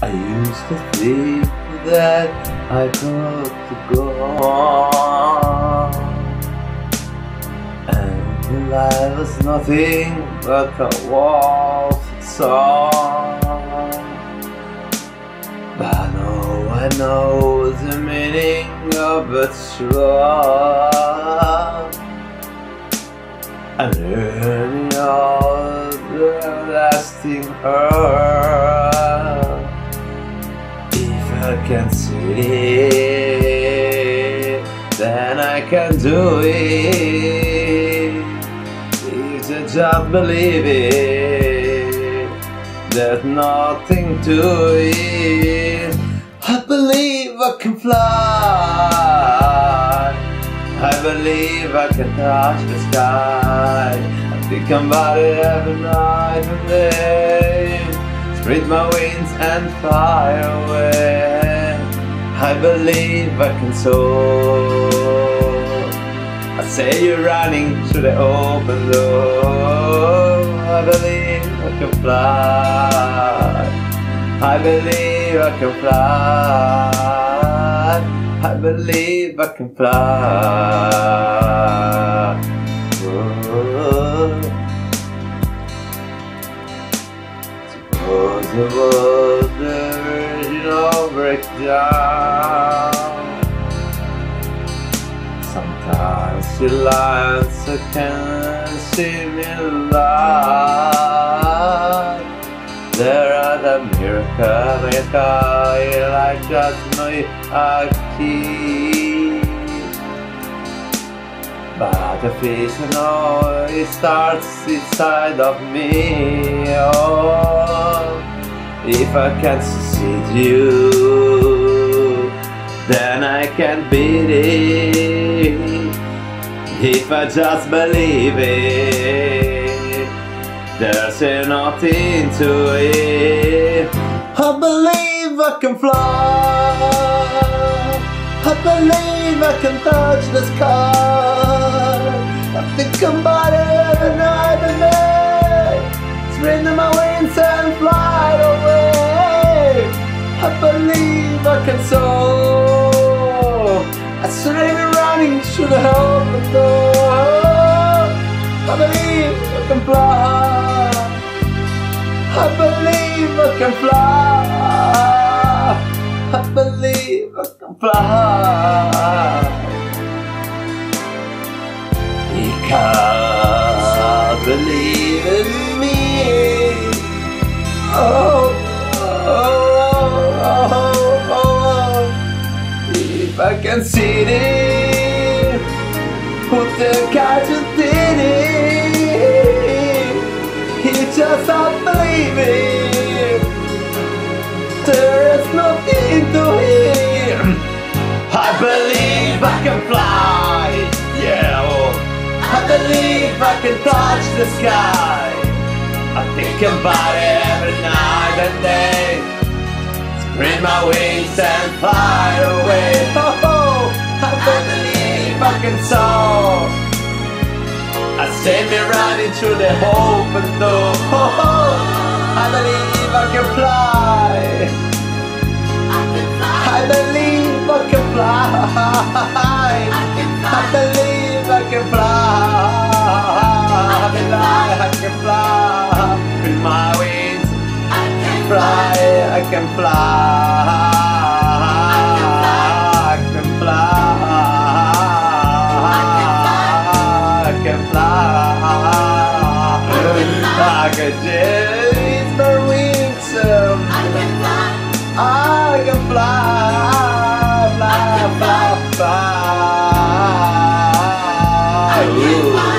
I used to think that I got to go on. And life was nothing but a waltz song. But now I know the meaning of a love And learning all the lasting earth can see it, then I can do it. If you just believe it, there's nothing to it. I believe I can fly. I believe I can touch the sky. I think about it every night and day. Spread my wings and fly away I believe I can soar. I say you're running through the open door. I believe I can fly. I believe I can fly. I believe I can fly. The world the original breakdown Sometimes you lie and so can see me lie There are the miracle, miracle, like just my key but the fish know it starts inside of me oh. If I can't succeed you, then I can beat it. If I just believe it, there's nothing to it. I believe I can fly. I believe I can touch the sky. I think it every night and day. Spread my wings and running through the open door. I believe I can fly. I believe I can fly. I believe I can fly. Because believe in me. Oh, oh, oh, oh, oh. oh. If I can see it, He just not believing. There is nothing to hear. I believe I can fly. Yeah. oh. I believe I can touch the sky. I think about it every night and day. Spread my wings and fly away. Oh, oh, I believe I can soar. See me running through the open door. I believe I can fly. I believe I can fly. I believe I can fly. I believe I can fly. With my wings, I can fly. I can fly. I can just my wings. um, I can fly, fly, fly, fly. Ooh.